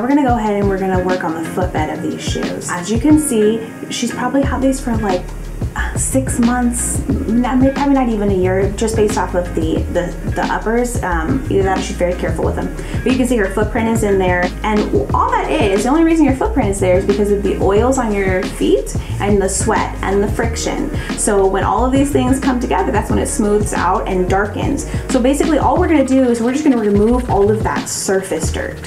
gonna go ahead and we're gonna work on the footbed of these shoes. As you can see, she's probably had these for like six months, probably not even a year, just based off of the, the, the uppers. Um, either that or she's very careful with them. But you can see her footprint is in there. And all that is, the only reason your footprint is there is because of the oils on your feet and the sweat and the friction. So when all of these things come together, that's when it smooths out and darkens. So basically all we're gonna do is we're just gonna remove all of that surface dirt.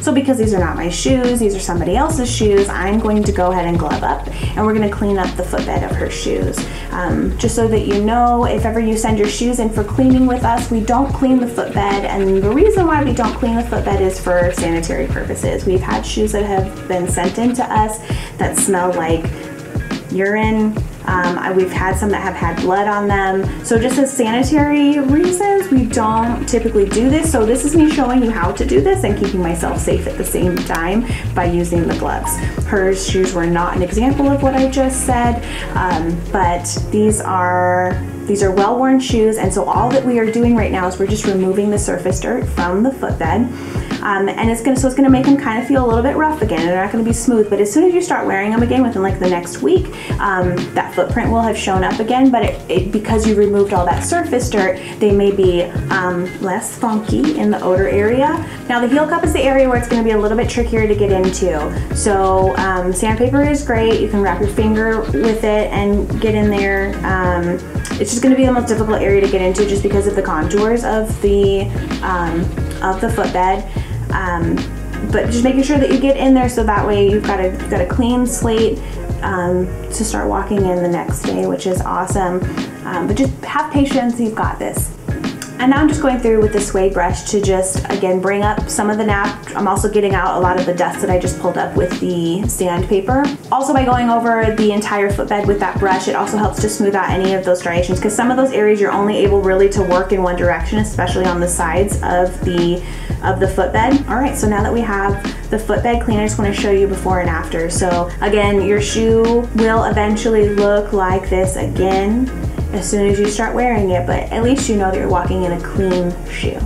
So because these are not my shoes, these are somebody else's shoes, I'm going to go ahead and glove up and we're gonna clean up the footbed of her shoes. Um, just so that you know, if ever you send your shoes in for cleaning with us, we don't clean the footbed and the reason why we don't clean the footbed is for sanitary purposes. We've had shoes that have been sent in to us that smell like urine, um, we've had some that have had blood on them. So just as sanitary reasons, we don't typically do this. So this is me showing you how to do this and keeping myself safe at the same time by using the gloves. Her shoes were not an example of what I just said, um, but these are these are well-worn shoes and so all that we are doing right now is we're just removing the surface dirt from the footbed. Um, and it's gonna so it's gonna make them kind of feel a little bit rough again. And they're not gonna be smooth, but as soon as you start wearing them again within like the next week, um, that footprint will have shown up again. But it, it, because you removed all that surface dirt, they may be um, less funky in the odor area. Now the heel cup is the area where it's gonna be a little bit trickier to get into. So um, sandpaper is great. You can wrap your finger with it and get in there. It's just gonna be the most difficult area to get into just because of the contours of the um, of the footbed. Um, but just making sure that you get in there so that way you've got a, you've got a clean slate um, to start walking in the next day, which is awesome. Um, but just have patience, you've got this. And now I'm just going through with the suede brush to just, again, bring up some of the nap. I'm also getting out a lot of the dust that I just pulled up with the sandpaper. Also by going over the entire footbed with that brush, it also helps to smooth out any of those striations because some of those areas you're only able really to work in one direction, especially on the sides of the of the footbed. All right, so now that we have the footbed clean, I just wanna show you before and after. So again, your shoe will eventually look like this again as soon as you start wearing it, but at least you know that you're walking in a clean shoe.